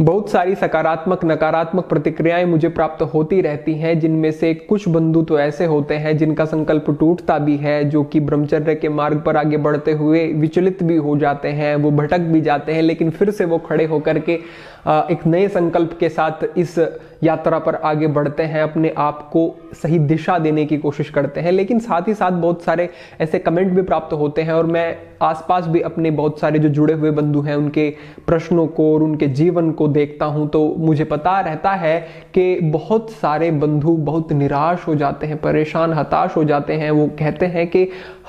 बहुत सारी सकारात्मक, नकारात्मक प्रतिक्रियाएँ मुझे प्राप्त होती रहती हैं, जिनमें से कुछ बंधु तो ऐसे होते हैं जिनका संकल्प टूटता भी है, जो कि ब्रह्मचर्य के मार्ग पर आगे बढ़ते हुए विचलित भी हो जाते हैं, वो भटक भी जाते हैं, लेकिन फिर से वो खड़े होकर के एक नए संकल्प के साथ इस यात्रा पर आगे बढ़ते हैं, अपने आप को सही दिशा देने की कोशिश करते हैं। लेकिन साथ ही साथ बहुत सारे ऐसे कमेंट भी प्राप्त होते हैं और मैं आसपास भी अपने बहुत सारे जो जुड़े हुए बंधु हैं, उनके प्रश्नों को और उनके जीवन को देखता हूँ तो मुझे पता रहता है कि बहुत सारे बंधु बहुत निराश हो जाते हैं, परेशान, हताश हो जाते हैं। वो कहते हैं कि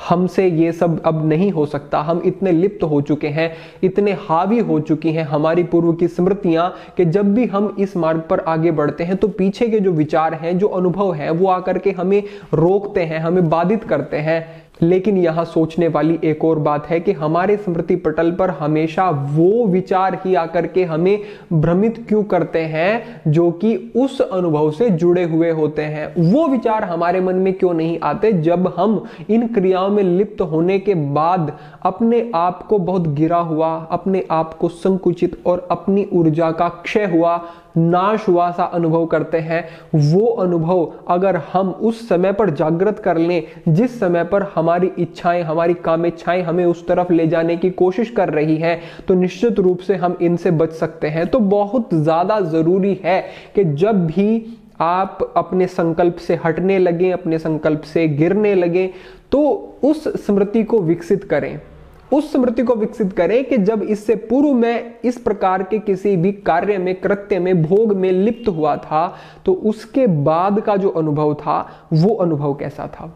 हमसे ये सब अब नहीं हो सकता, हम इतने लिप्त हो चुके हैं, इतने हावी हो चुकी हैं, हमारी पूर्व की स्मृतियाँ कि जब भी हम इस मार्ग पर आगे बढ़ते हैं तो पीछे के जो विचार हैं, जो अनुभव है, वो आकर के हमें रोकते हैं, हमें बाधित करते हैं। लेकिन यहाँ सोचने वाली एक और बात है कि हमारे स्मृति पटल पर हमेशा वो विचार ही आकर के हमें भ्रमित क्यों करते हैं जो कि उस अनुभव से जुड़े हुए होते हैं। वो विचार हमारे मन में क्यों नहीं आते? जब हम इन क्रियाओं में लिप्त होने के बाद अपने आप को बहुत गिरा हुआ, अपने आप को संकुचित और अपनी ऊर्जा का क्षय हुआ नाश हुआ सा अनुभव करते हैं। वो अनुभव अगर हम उस समय पर जागृत कर लें, जिस समय पर हमारी इच्छाएँ, हमारी काम इच्छाएँ हमें उस तरफ़ ले जाने की कोशिश कर रही हैं तो निश्चित रूप से हम इनसे बच सकते हैं। तो बहुत ज़्यादा ज़रूरी है कि जब भी आप अपने संकल्प से हटने लगें, अपने संकल्प से गिरने लगें तो उस स्मृति को विकसित करें। उस स्मृति को विकसित करें कि जब इससे पूर्व में इस प्रकार के किसी भी कार्य में, कृत्य में, भोग में लिप्त हुआ था तो उसके बाद का जो अनुभव था, वो अनुभव कैसा था?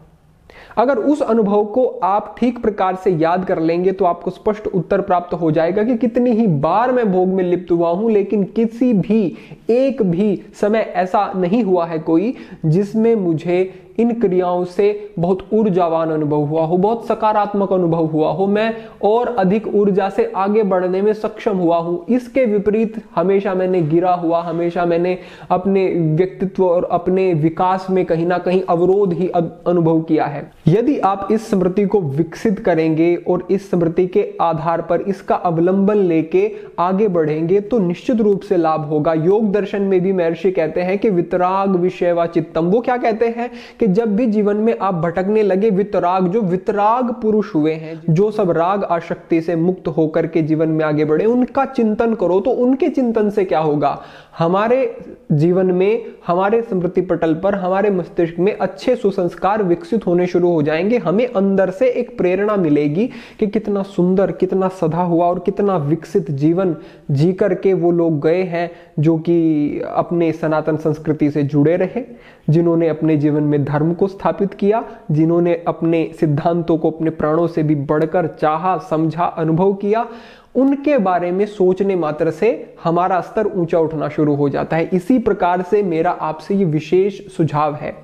अगर उस अनुभव को आप ठीक प्रकार से याद कर लेंगे तो आपको स्पष्ट उत्तर प्राप्त हो जाएगा कि कितनी ही बार मैं भोग में लिप्त हुआ हूँ, लेकिन किसी भी, एक भी समय ऐसा नहीं हुआ है कोई जिसमें मुझे इन क्रियाओं से बहुत ऊर्जावान अनुभव हुआ हो, बहुत सकारात्मक अनुभव हुआ हो, मैं और अधिक ऊर्जा से आगे बढ़ने में सक्षम हुआ हूँ। इसके विपरीत हमेशा मैंने गिरा हुआ, हमेशा मैंने अपने व्यक्तित्व और अपने विकास में कहीं ना कहीं अवरोध ही अनुभव किया है। यदि आप इस स्मृति को विकसित करेंगे और इस स्मृति के आधार पर इसका अवलंबन लेके आगे बढ़ेंगे तो निश्चित रूप से लाभ होगा। योग दर्शन में भी महर्षि कहते हैं कि वितराग विषय व चित्तम वो क्या कहते हैं कि जब भी जीवन में आप भटकने लगे, वितराग, जो वितराग पुरुष हुए हैं, जो सब राग आशक्ति से मुक्त होकर के जीवन में आगे बढ़े, उनका चिंतन करो तो उनके चिंतन से क्या होगा? हमारे जीवन में, हमारे स्मृति पटल पर, हमारे मस्तिष्क में अच्छे सुसंस्कार विकसित होने शुरू हो जाएँगे। हमें अंदर से एक प्रेरणा मिलेगी कि कितना सुंदर, कितना सदा हुआ और कितना विकसित जीवन जी करके वो लोग गए हैं जो कि अपने सनातन संस्कृति से जुड़े रहे, जिन्होंने अपने जीवन में धर्म को स्थापित किया, जिन्होंने अपने सिद्धांतों को अपने प्राणों से भी बढ़कर चाहा, समझा, अनुभव किया उनके बारे में सोचने मात्र से हमारा स्तर ऊँचा उठना शुरू हो जाता है। इसी प्रकार से मेरा आपसे ये विशेष सुझाव है।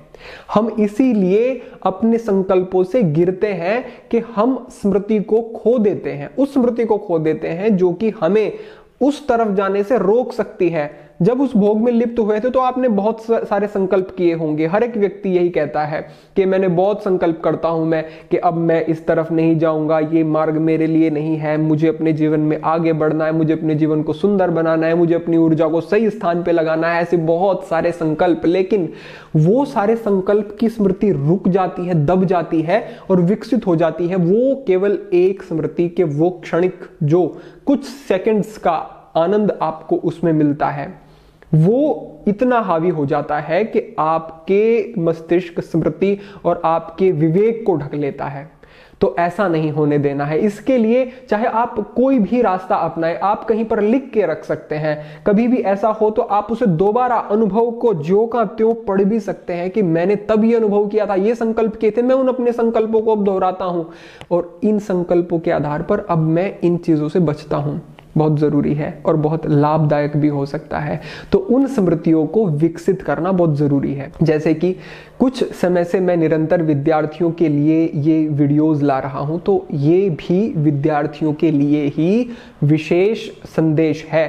हम इसीलिए अपने संकल्पों से गिरते हैं कि हम स्मृति को खो देते हैं। उस स्मृति को खो देते हैं जो कि हमें उस तरफ़ जाने से रोक सकती है। जब उस भोग में लिप्त हुए थे तो आपने बहुत सारे संकल्प किए होंगे। हर एक व्यक्ति यही कहता है कि, मैंने बहुत संकल्प करता हूँ मैं कि अब मैं इस तरफ़ नहीं जाऊँगा। ये मार्ग मेरे लिए नहीं है। मुझे अपने जीवन में आगे बढ़ना है। मुझे अपने जीवन को सुंदर बनाना है। मुझे अपनी ऊर्जा को सही स्थान पर लगाना है। ऐसे बहुत सारे संकल्प। लेकिन वो सारे संकल्प की स्मृति रुक जाती है, दब जाती है और विकसित हो जाती है। वो केवल एक स्मृति के वो क्षणिक जो कुछ सेकंड्स का आनंद आपको उसमें मिलता है। वो इतना हावी हो जाता है कि आपके मस्तिष्क स्मृति और आपके विवेक को ढक लेता है। तो ऐसा नहीं होने देना है। इसके लिए चाहे आप कोई भी रास्ता अपनाए, आप कहीं पर लिख के रख सकते हैं। कभी भी ऐसा हो तो आप उसे दोबारा अनुभव को जो का त्यों पढ़ भी सकते हैं कि मैंने तब ये अनुभव किया था, ये संकल्प किए थे, मैं उन अपने संकल्पों को अब दोहराता हूँ। और इन संकल्पों के आधार पर अब मैं इन चीज़ों से बचता हूँ। बहुत ज़रूरी है और बहुत लाभदायक भी हो सकता है। तो उन स्मृतियों को विकसित करना बहुत ज़रूरी है। जैसे कि कुछ समय से मैं निरंतर विद्यार्थियों के लिए ये वीडियोस ला रहा हूँ तो ये भी विद्यार्थियों के लिए ही विशेष संदेश है।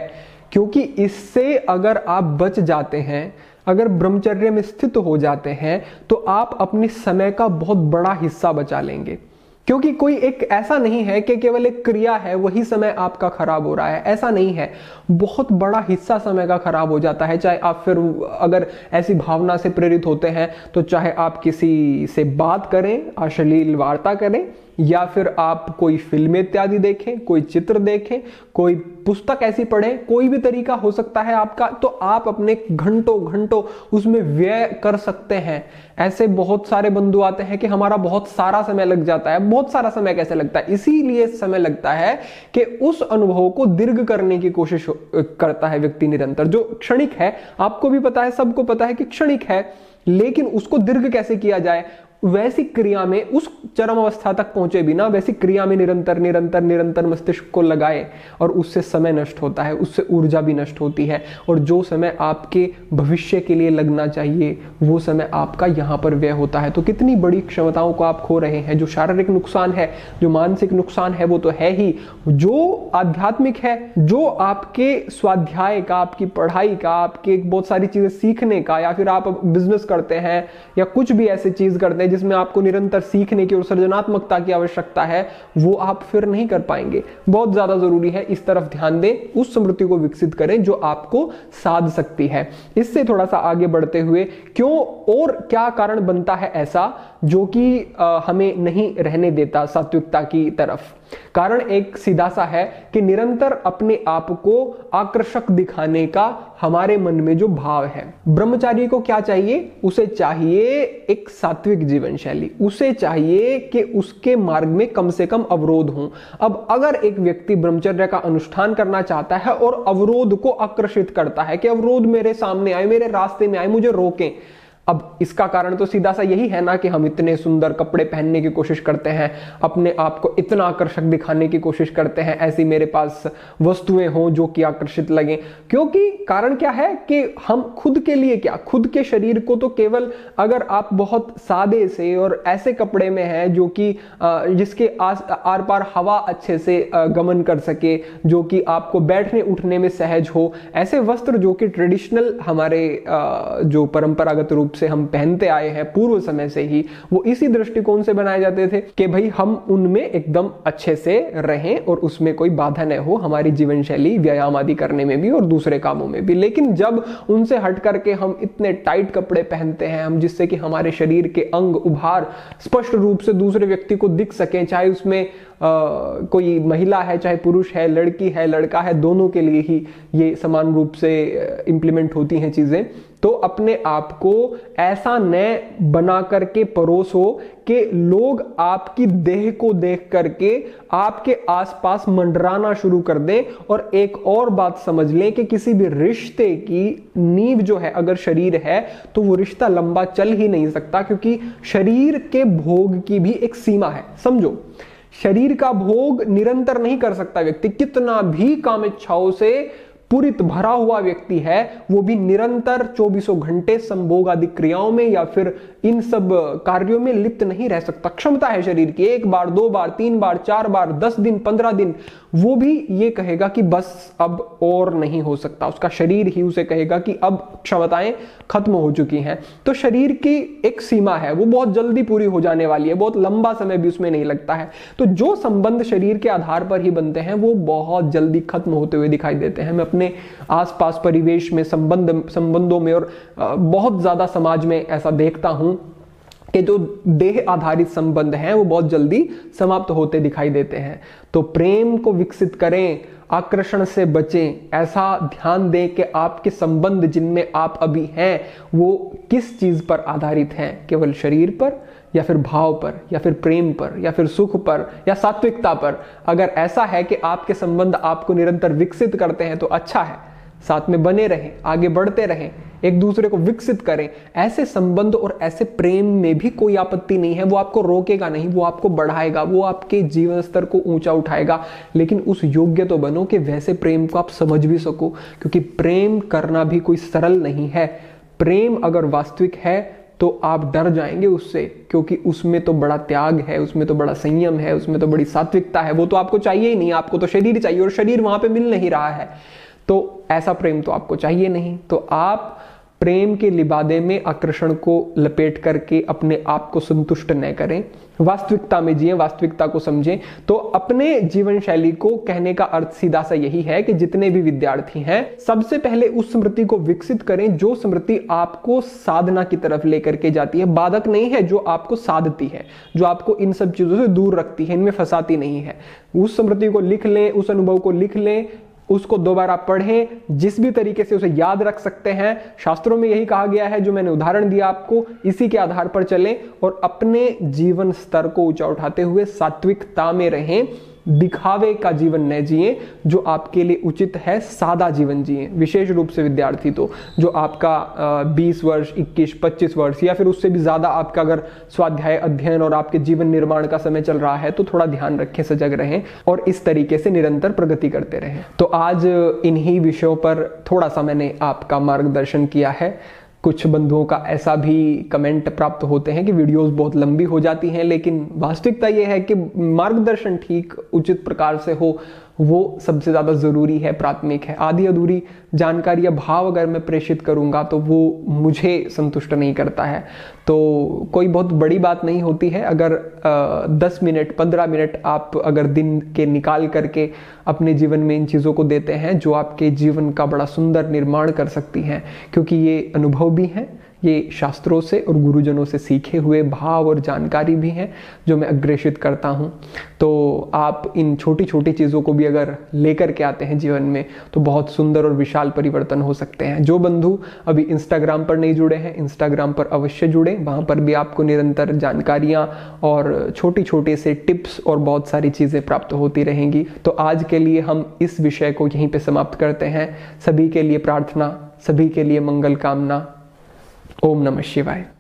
क्योंकि इससे अगर आप बच जाते हैं, अगर ब्रह्मचर्य में स्थित हो जाते हैं तो आप अपने समय का बहुत बड़ा हिस्सा बचा लेंगे। क्योंकि कोई एक ऐसा नहीं है कि केवल एक क्रिया है, वही समय आपका खराब हो रहा है। ऐसा नहीं है। बहुत बड़ा हिस्सा समय का खराब हो जाता है। चाहे आप फिर अगर ऐसी भावना से प्रेरित होते हैं तो चाहे आप किसी से बात करें, अश्लील वार्ता करें या फिर आप कोई फ़िल्म इत्यादि देखें, कोई चित्र देखें, कोई पुस्तक ऐसी पढ़ें, कोई भी तरीका हो सकता है आपका तो आप अपने घंटों घंटों उसमें व्यय कर सकते हैं। ऐसे बहुत सारे बंधु आते हैं कि हमारा बहुत सारा समय लग जाता है। बहुत सारा समय कैसे लगता है? इसीलिए समय लगता है कि उस अनुभव को दीर्घ करने की कोशिश करता है व्यक्ति निरंतर। जो क्षणिक है, आपको भी पता है, सबको पता है कि क्षणिक है, लेकिन उसको दीर्घ कैसे किया जाए? वैसी क्रिया में उस चरम अवस्था तक पहुँचे बिना, वैसी क्रिया में निरंतर निरंतर निरंतर मस्तिष्क को लगाए और उससे समय नष्ट होता है, उससे ऊर्जा भी नष्ट होती है। और जो समय आपके भविष्य के लिए लगना चाहिए, वो समय आपका यहाँ पर व्यय होता है। तो कितनी बड़ी क्षमताओं को आप खो रहे हैं, जो शारीरिक नुकसान है, जो मानसिक नुकसान है, वो तो है ही। जो आध्यात्मिक है, जो आपके स्वाध्याय का, आपकी पढ़ाई का, आपके बहुत सारी चीज़ें सीखने का, या फिर आप बिज़नेस करते हैं, या कुछ भी ऐसी चीज़ करते हैं जिसमें आपको निरंतर सीखने की और सृजनात्मकता की आवश्यकता है, वो आप फिर नहीं कर पाएँगे। बहुत ज़्यादा ज़रूरी है, इस तरफ़ ध्यान दें, उस स्मृति को विकसित करें जो आपको साध सकती है। इससे थोड़ा सा आगे बढ़ते हुए, क्यों और क्या कारण बनता है ऐसा? जो कि हमें नहीं रहने देता सात्विकता की तरफ़। कारण एक सीधा सा है कि निरंतर अपने आप को आकर्षक दिखाने का हमारे मन में जो भाव है। ब्रह्मचारी को क्या चाहिए? उसे चाहिए एक सात्विक जीवन शैली। उसे चाहिए कि उसके मार्ग में कम से कम अवरोध हो। अब अगर एक व्यक्ति ब्रह्मचर्य का अनुष्ठान करना चाहता है और अवरोध को आकर्षित करता है कि अवरोध मेरे सामने आए, मेरे रास्ते में आए, मुझे रोकें अब इसका कारण तो सीधा सा यही है ना कि हम इतने सुंदर कपड़े पहनने की कोशिश करते हैं, अपने आप को इतना आकर्षक दिखाने की कोशिश करते हैं, ऐसी मेरे पास वस्तुएँ हो जो कि आकर्षित लगें। क्योंकि कारण क्या है कि हम खुद के लिए क्या, खुद के शरीर को तो केवल अगर आप बहुत सादे से और ऐसे कपड़े में हैं जो कि जिसके आस आर पार हवा अच्छे से गमन कर सके, जो कि आपको बैठने उठने में सहज हो, ऐसे वस्त्र जो कि ट्रेडिशनल हमारे जो परंपरागत रूप रूप से हम पहनते आए हैं पूर्व समय से ही वो इसी दृष्टिकोण से बनाए जाते थे कि भाई हम उनमें एकदम अच्छे से रहें और उसमें कोई बाधा न हो हमारी जीवन शैली व्यायाम आदि करने में भी और दूसरे कामों में भी। लेकिन जब उनसे हट करके हम इतने टाइट कपड़े पहनते हैं हम जिससे कि हमारे शरीर के अंग उभार स्पष्ट रूप से दूसरे व्यक्ति को दिख सके चाहे उसमें आ, कोई महिला है चाहे पुरुष है लड़की है लड़का है दोनों के लिए ही ये समान रूप से इंप्लीमेंट होती हैं चीज़ें तो अपने आप को ऐसा न बना करके परोसो कि लोग आपकी देह को देख करके आपके आसपास मंडराना शुरू कर दें। और एक और बात समझ लें कि किसी भी रिश्ते की नींव जो है, अगर शरीर है तो वो रिश्ता लंबा चल ही नहीं सकता, क्योंकि शरीर के भोग की भी एक सीमा है। समझो, शरीर का भोग निरंतर नहीं कर सकता व्यक्ति। कितना भी काम इच्छाओं से पूरित भरा हुआ व्यक्ति है, वो भी निरंतर चौबीसों घंटे संभोग आदि क्रियाओं में या फिर इन सब कार्यों में लिप्त नहीं रह सकता। क्षमता है शरीर की, एक बार, दो बार, तीन बार, चार बार, दस दिन, पंद्रह दिन, वो भी ये कहेगा कि बस अब और नहीं हो सकता। उसका शरीर ही उसे कहेगा कि अब क्षमताएँ खत्म हो चुकी हैं। तो शरीर की एक सीमा है, वो बहुत जल्दी पूरी हो जाने वाली है, बहुत लंबा समय भी उसमें नहीं लगता है। तो जो संबंध शरीर के आधार पर ही बनते हैं, वो बहुत जल्दी खत्म होते हुए दिखाई देते हैं। मैं अपने आसपास परिवेश में, संबंध, संबंधों में और बहुत ज़्यादा समाज में ऐसा देखता हूँ कि जो देह आधारित संबंध हैं, वो बहुत जल्दी समाप्त होते दिखाई देते हैं। तो प्रेम को विकसित करें, आकर्षण से बचें, ऐसा ध्यान दें कि आपके संबंध जिनमें आप अभी हैं, वो किस चीज़ पर आधारित हैं? केवल शरीर पर या फिर भाव पर या फिर प्रेम पर या फिर सुख पर या सात्विकता पर? अगर ऐसा है कि आपके संबंध आपको निरंतर विकसित करते हैं तो अच्छा है। साथ में बने रहें, आगे बढ़ते रहें। एक दूसरे को विकसित करें। ऐसे संबंध और ऐसे प्रेम में भी कोई आपत्ति नहीं है। वो आपको रोकेगा नहीं, वो आपको बढ़ाएगा, वो आपके जीवन स्तर को ऊँचा उठाएगा। लेकिन उस योग्य तो बनो कि वैसे प्रेम को आप समझ भी सको, क्योंकि प्रेम करना भी कोई सरल नहीं है। प्रेम अगर वास्तविक है तो आप डर जाएँगे उससे, क्योंकि उसमें तो बड़ा त्याग है, उसमें तो बड़ा संयम है, उसमें तो बड़ी सात्विकता है। वो तो आपको चाहिए ही नहीं, आपको तो शरीर चाहिए और शरीर वहाँ पे मिल नहीं रहा है। तो ऐसा प्रेम तो आपको चाहिए नहीं। तो आप प्रेम के लिबादे में आकर्षण को लपेट करके अपने आप को संतुष्ट न करें। वास्तविकता में जिए, वास्तविकता को समझें तो अपने जीवन शैली को कहने का अर्थ सीधा सा यही है कि जितने भी विद्यार्थी हैं, सबसे पहले उस स्मृति को विकसित करें जो स्मृति आपको साधना की तरफ़ लेकर के जाती है। बाधक नहीं है जो आपको साधती है, जो आपको इन सब चीज़ों से दूर रखती है, इनमें फंसाती नहीं है। उस स्मृति को लिख लें, उस अनुभव को लिख लें उसको दोबारा पढ़ें, जिस भी तरीके से उसे याद रख सकते हैं। शास्त्रों में यही कहा गया है, जो मैंने उदाहरण दिया आपको, इसी के आधार पर चलें और अपने जीवन स्तर को ऊँचा उठाते हुए सात्विकता में रहें। दिखावे का जीवन न जिए, जो आपके लिए उचित है, सादा जीवन जिए। विशेष रूप से विद्यार्थी तो जो आपका 20 वर्ष 21 25 वर्ष, या फिर उससे भी ज़्यादा आपका अगर स्वाध्याय अध्ययन और आपके जीवन निर्माण का समय चल रहा है तो थोड़ा ध्यान रखें, सजग रहें और इस तरीके से निरंतर प्रगति करते रहें। तो आज इन्हीं विषयों पर थोड़ा सा मैंने आपका मार्गदर्शन किया है। कुछ बंधुओं का ऐसा भी कमेंट प्राप्त होते हैं कि वीडियोस बहुत लंबी हो जाती हैं, लेकिन वास्तविकता यह है कि मार्गदर्शन ठीक उचित प्रकार से हो वो सबसे ज़्यादा ज़रूरी है, प्राथमिक है। आधी अधूरी जानकारी या भाव अगर मैं प्रेषित करूँगा तो वो मुझे संतुष्ट नहीं करता है। तो कोई बहुत बड़ी बात नहीं होती है। अगर दस मिनट, पंद्रह मिनट आप अगर दिन के निकाल करके अपने जीवन में इन चीज़ों को देते हैं, जो आपके जीवन का बड़ा सुंदर निर्माण कर सकती हैं, क्योंकि ये अनुभव भी हैं। ये शास्त्रों से और गुरुजनों से सीखे हुए भाव और जानकारी भी हैं, जो मैं अग्रेषित करता हूँ। तो आप इन छोटी छोटी चीज़ों को भी अगर लेकर के आते हैं जीवन में तो बहुत सुंदर और विशाल परिवर्तन हो सकते हैं। जो बंधु अभी इंस्टाग्राम पर नहीं जुड़े हैं इंस्टाग्राम पर अवश्य जुड़े। वहाँ पर भी आपको निरंतर जानकारियाँ और छोटी छोटी से टिप्स और बहुत सारी चीज़ें प्राप्त होती रहेंगी। तो आज के लिए हम इस विषय को यहीं पर समाप्त करते हैं। सभी के लिए प्रार्थना, सभी के लिए मंगल कामना। ओम नमः शिवाय।